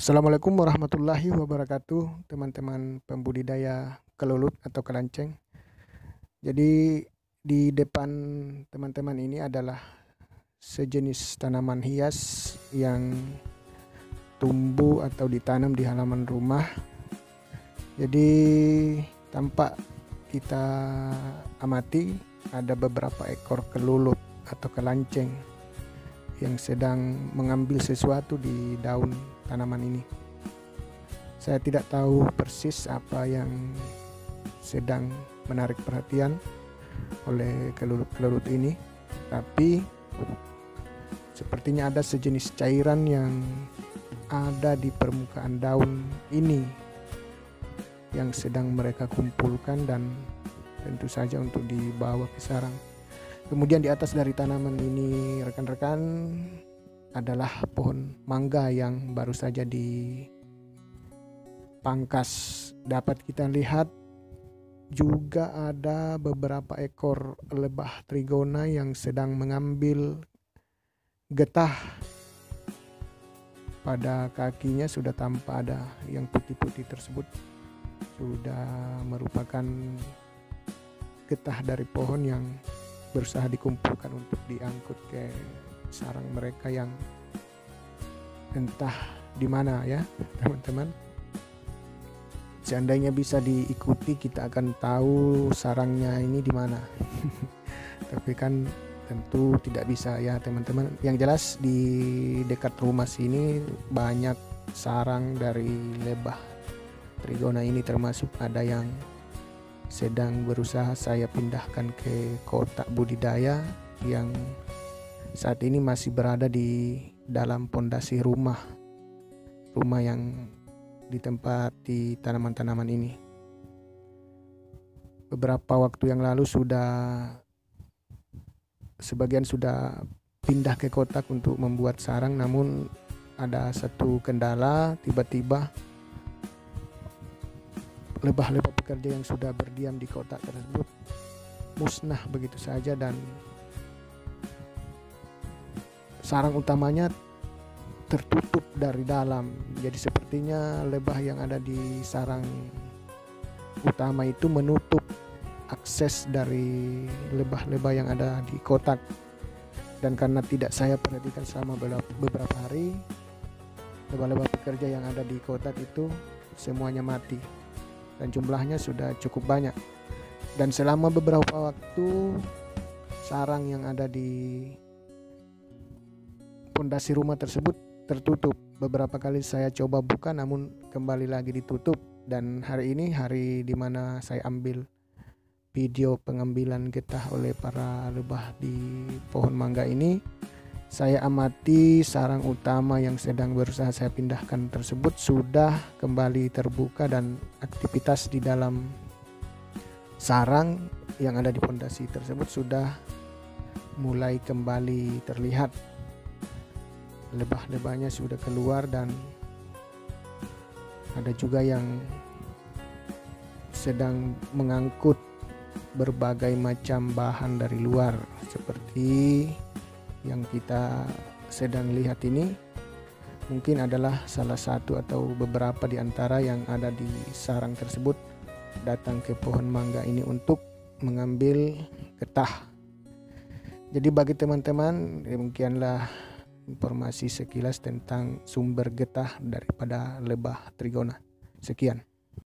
Assalamualaikum warahmatullahi wabarakatuh, teman-teman pembudidaya kelulut atau kelanceng. Jadi di depan teman-teman ini adalah sejenis tanaman hias yang tumbuh atau ditanam di halaman rumah. Jadi tampak kita amati ada beberapa ekor kelulut atau kelanceng yang sedang mengambil sesuatu di daun tanaman ini. Saya tidak tahu persis apa yang sedang menarik perhatian oleh kelulut-kelulut ini, tapi sepertinya ada sejenis cairan yang ada di permukaan daun ini yang sedang mereka kumpulkan dan tentu saja untuk dibawa ke sarang. Kemudian di atas dari tanaman ini rekan-rekan adalah pohon mangga yang baru saja dipangkas. Dapat kita lihat juga ada beberapa ekor lebah trigona yang sedang mengambil getah. Pada kakinya sudah tampak ada yang putih-putih tersebut sudah merupakan getah dari pohon yang berusaha dikumpulkan untuk diangkut ke sarang mereka yang entah di mana ya teman-teman. Seandainya bisa diikuti kita akan tahu sarangnya ini di mana. Tapi kan tentu tidak bisa ya teman-teman. Yang jelas di dekat rumah sini banyak sarang dari lebah trigona ini termasuk ada yang sedang berusaha saya pindahkan ke kotak budidaya yang saat ini masih berada di dalam pondasi rumah rumah yang di tempat di tanaman-tanaman ini. Beberapa waktu yang lalu sudah sebagian sudah pindah ke kotak untuk membuat sarang namun ada satu kendala tiba-tiba lebah-lebah pekerja yang sudah berdiam di kotak tersebut musnah begitu saja dan sarang utamanya tertutup dari dalam. Jadi sepertinya lebah yang ada di sarang utama itu menutup akses dari lebah-lebah yang ada di kotak. Dan karena tidak saya perhatikan selama beberapa hari, lebah-lebah pekerja yang ada di kotak itu semuanya mati. Dan jumlahnya sudah cukup banyak. Dan selama beberapa waktu sarang yang ada di pondasi rumah tersebut tertutup. Beberapa kali saya coba buka namun kembali lagi ditutup dan hari ini hari di mana saya ambil video pengambilan getah oleh para lebah di pohon mangga ini saya amati sarang utama yang sedang berusaha saya pindahkan tersebut sudah kembali terbuka dan aktivitas di dalam sarang yang ada di pondasi tersebut sudah mulai kembali terlihat lebah-lebahnya sudah keluar dan ada juga yang sedang mengangkut berbagai macam bahan dari luar seperti yang kita sedang lihat ini mungkin adalah salah satu atau beberapa di antara yang ada di sarang tersebut datang ke pohon mangga ini untuk mengambil getah. Jadi bagi teman-teman demikianlah informasi sekilas tentang sumber getah daripada lebah trigona. Sekian.